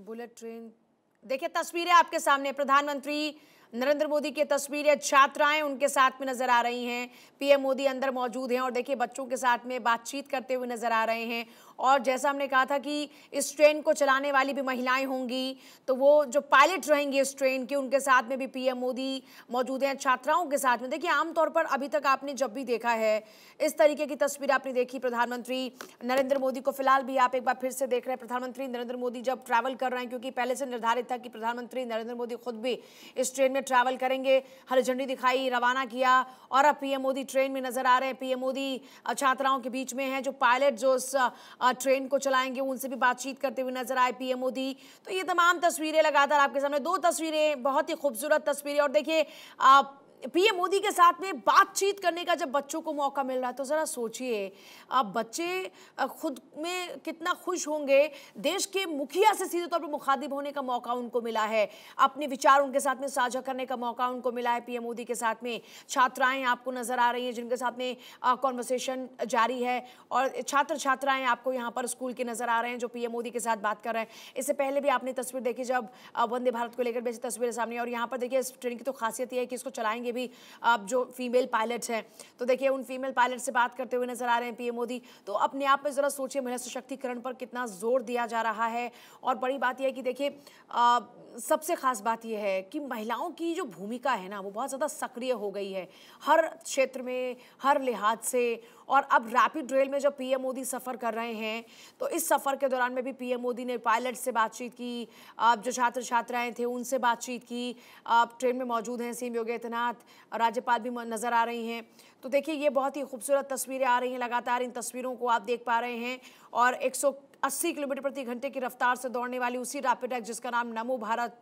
Bullet train देखिए तस्वीरें आपके सामने प्रधानमंत्री नरेंद्र मोदी की तस्वीरें छात्राएँ उनके साथ में नज़र आ रही हैं। पीएम मोदी अंदर मौजूद हैं और देखिए, बच्चों के साथ में बातचीत करते हुए नज़र आ रहे हैं। और जैसा हमने कहा था कि इस ट्रेन को चलाने वाली भी महिलाएँ होंगी तो वो जो पायलट रहेंगे इस ट्रेन के, उनके साथ में भी पीएम मोदी मौजूद हैं छात्राओं के साथ में। देखिए, आमतौर पर अभी तक आपने जब भी देखा है, इस तरीके की तस्वीर आपने देखी प्रधानमंत्री नरेंद्र मोदी को। फ़िलहाल भी आप एक बार फिर से देख रहे हैं, प्रधानमंत्री नरेंद्र मोदी जब ट्रैवल कर रहे हैं, क्योंकि पहले से निर्धारित था कि प्रधानमंत्री नरेंद्र मोदी खुद भी इस ट्रेन में ट्रैवल करेंगे। हरी झंडी दिखाई, रवाना किया और अब पीएम मोदी ट्रेन में नज़र आ रहे हैं। पीएम मोदी छात्राओं के बीच में हैं जो पायलट जो उस ट्रेन को चलाएँगे उनसे भी बातचीत करते हुए नज़र आए पीएम मोदी। तो ये तमाम तस्वीरें लगातार आपके सामने। दो तस्वीरें, बहुत ही खूबसूरत तस्वीरें। और देखिए पीएम मोदी के साथ में बातचीत करने का जब बच्चों को मौका मिल रहा है तो ज़रा सोचिए अब बच्चे खुद में कितना खुश होंगे? देश के मुखिया से सीधे तौर पर मुखातिब होने का मौका उनको मिला है। अपने विचार उनके साथ में साझा करने का मौका उनको मिला है पीएम मोदी के साथ में। छात्राएँ आपको नज़र आ रही हैं, जिनके साथ में कॉन्वर्सेशन जारी है। और छात्र छात्राएँ आपको यहाँ पर स्कूल के नज़र आ रहे हैं, जो पीएम मोदी के साथ बात कर रहे हैं। इससे पहले भी आपने तस्वीर देखी, जब वंदे भारत को लेकर बेसी तस्वीरें सामने। और यहाँ पर देखिए, इस ट्रेन की तो खासियत यह है कि इसको चलाएँगे करेंगे भी आप जो फीमेल पायलट हैं तो देखिए उन फीमेल पायलट से बात करते हुए नज़र आ रहे हैं पीएम मोदी। तो अपने आप में ज़रा सोचिए महिला सशक्तिकरण पर कितना ज़ोर दिया जा रहा है। और बड़ी बात यह कि देखिए सबसे ख़ास बात यह है कि महिलाओं की जो भूमिका है ना, वो बहुत ज़्यादा सक्रिय हो गई है हर क्षेत्र में, हर लिहाज से। और अब रैपिड रेल में जब पीएम मोदी सफ़र कर रहे हैं तो इस सफ़र के दौरान में भी पीएम मोदी ने पायलट से बातचीत की जो छात्र छात्राएँ थे उनसे बातचीत की। ट्रेन में मौजूद हैं, सीएम योगी आदित्यनाथ राज्यपाल भी नज़र आ रही हैं। तो देखिए, ये बहुत ही खूबसूरत तस्वीरें आ रही हैं, लगातार इन तस्वीरों को आप देख पा रहे हैं। और एक सौ 80 किलोमीटर प्रति घंटे की रफ्तार से दौड़ने वाली उसी रैपिड रेल जिसका नाम नमो भारत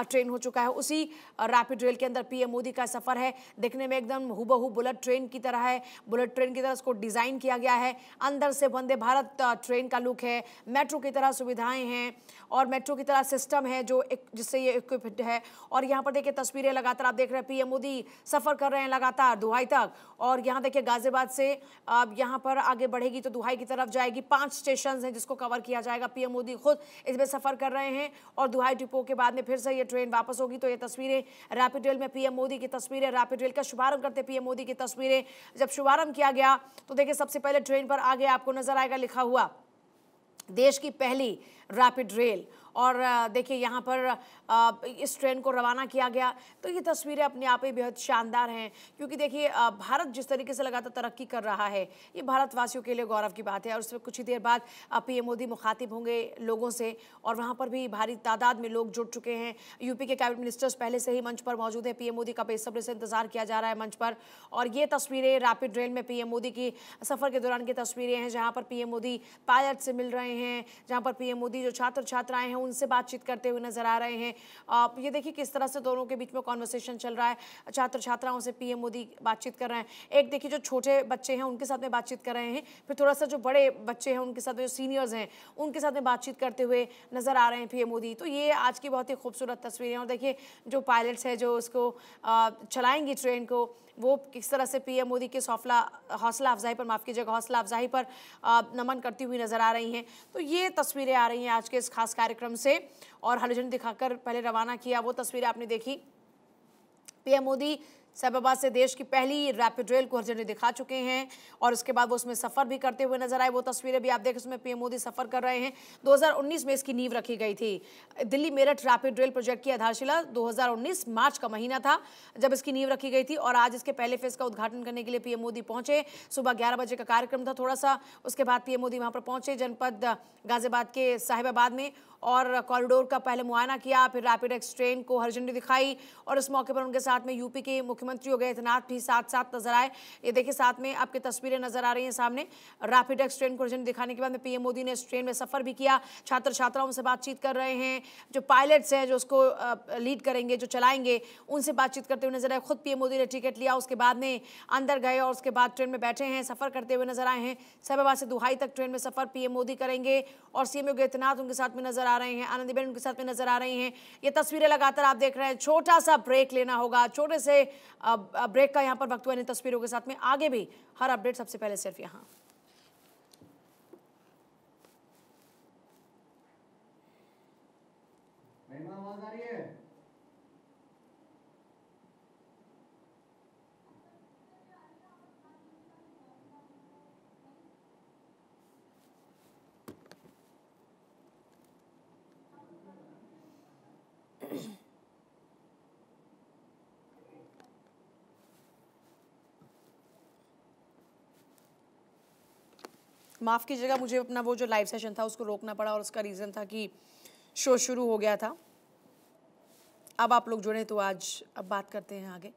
ट्रेन हो चुका है। उसी रैपिड रेल के अंदर पीएम मोदी का सफ़र है। देखने में एकदम हुबहू बुलेट ट्रेन की तरह है। बुलेट ट्रेन की तरह उसको डिज़ाइन किया गया है। अंदर से वंदे भारत ट्रेन का लुक है। मेट्रो की तरह सुविधाएँ हैं और मेट्रो की तरह सिस्टम है जो एक, जिससे ये इक्विप्ड है। और यहाँ पर देखिए तस्वीरें लगातार आप देख रहे हैं। पीएम मोदी सफ़र कर रहे हैं लगातार दुहाई तक। और यहाँ देखिए गाजियाबाद से अब यहाँ पर आगे बढ़ेगी तो दुहाई की तरफ़ जाएगी। पाँच स्टेशन हैं जिसको कवर किया जाएगा पीएम मोदी खुद इसमें सफ़र कर रहे हैं और दुहाई डिपो के बाद में फिर से ये ट्रेन वापस होगी। तो ये तस्वीरें रैपिड रेल में पीएम मोदी की तस्वीरें रैपिड रेल का शुभारंभ करते पीएम मोदी की तस्वीरें। जब शुभारंभ किया गया तो देखिए सबसे पहले ट्रेन पर आगे आपको नज़र आएगा, लिखा हुआ, देश की पहली रैपिड रेल और देखिए, यहाँ पर इस ट्रेन को रवाना किया गया। तो ये तस्वीरें अपने आप ही बेहद शानदार हैं, क्योंकि देखिए भारत जिस तरीके से लगातार तरक्की कर रहा है, ये भारतवासियों के लिए गौरव की बात है। और उसमें कुछ ही देर बाद पीएम मोदी मुखातिब होंगे लोगों से, और वहाँ पर भी भारी तादाद में लोग जुड़ चुके हैं। यूपी के कैबिनेट मिनिस्टर्स पहले से ही मंच पर मौजूद हैं। पीएम मोदी का बेसब्री से इंतज़ार किया जा रहा है मंच पर। और ये तस्वीरें रैपिड रेल में पीएम मोदी की सफ़र के दौरान की तस्वीरें हैं, जहाँ पर पीएम मोदी पायलट से मिल रहे हैं, जहाँ पर पीएम मोदी जो छात्र छात्राएँ हैं उनसे बातचीत करते हुए नज़र आ रहे हैं। आप ये देखिए किस तरह से दोनों के बीच में कॉन्वर्सेशन चल रहा है। छात्र छात्राओं से पीएम मोदी बातचीत कर रहे हैं। एक देखिए जो छोटे बच्चे हैं, उनके साथ में बातचीत कर रहे हैं। फिर थोड़ा सा जो बड़े बच्चे हैं, उनके साथ जो सीनियर्स हैं, उनके साथ में बातचीत करते हुए नज़र आ रहे हैं पीएम मोदी। तो ये आज की बहुत ही खूबसूरत तस्वीरें और देखिए जो पायलट्स हैं, जो उसको चलाएँगी ट्रेन को वो किस तरह से पीएम मोदी के हौसला हौसला अफजाई पर, माफ़ कीजिएगा, हौसला अफजाई पर नमन करती हुई नज़र आ रही हैं। तो ये तस्वीरें आ रही हैं आज के इस खास कार्यक्रम से। और हरी दिखाकर पहले रवाना किया, वो तस्वीरें आपने देखी। पीएम मोदी साहिबाबाद से देश की पहली रैपिड रेल को हर दिखा चुके हैं और उसके बाद वो उसमें सफ़र भी करते हुए नज़र आए। वो तस्वीरें भी आप देखें, उसमें पीएम मोदी सफ़र कर रहे हैं। 2019 में इसकी नींव रखी गई थी। Delhi Meerut rapid rail project की आधारशिला 2019 मार्च का महीना था जब इसकी नींव रखी गई थी और आज इसके पहले फ़ेज़ का उद्घाटन करने के लिए पीएम मोदी पहुँचे। सुबह ग्यारह बजे का कार्यक्रम था थोड़ा सा उसके बाद पीएम मोदी वहाँ पर पहुँचे जनपद गाजियाबाद के साहिबाबाद में और कॉरिडोर का पहले मुआयना किया। फिर रैपिड एक्स ट्रेन को हर झंडी दिखाई और इस मौके पर उनके साथ में यूपी के मुख्यमंत्री योगी आदित्यनाथ भी साथ साथ नज़र आए। ये देखिए, साथ में आपकी तस्वीरें नज़र आ रही हैं सामने। रैपिड एक्स ट्रेन को दिखाने के बाद में पीएम मोदी ने इस ट्रेन में सफ़र भी किया। छात्र छात्राओं से बातचीत कर रहे हैं। जो पायलट्स हैं, जो उसको लीड करेंगे, जो चलाएँगे, उनसे बातचीत करते हुए नज़र आए। खुद पीएम मोदी ने टिकट लिया, उसके बाद में अंदर गए और उसके बाद ट्रेन में बैठे हैं, सफ़र करते हुए नज़र आए हैं। साहिबाबाद से दुहाई तक ट्रेन में सफ़र पीएम मोदी करेंगे और सीएम योगी आदित्यनाथ उनके साथ में नज़र आ रहे हैं। आनंदीबेन उनके साथ में नज़र आ रही हैं। ये तस्वीरें लगातार आप देख रहे हैं। छोटा सा ब्रेक लेना होगा। छोटे से ब्रेक का यहाँ पर वक्त हुआ इन तस्वीरों के साथ में आगे भी हर अपडेट सबसे पहले सिर्फ़ यहाँ आवाज़ आ रही है माफ़ कीजिएगा, मुझे अपना वो जो लाइव सेशन था, उसको रोकना पड़ा और उसका रीज़न था कि शो शुरू हो गया था। अब आप लोग जुड़े तो आज, अब बात करते हैं आगे।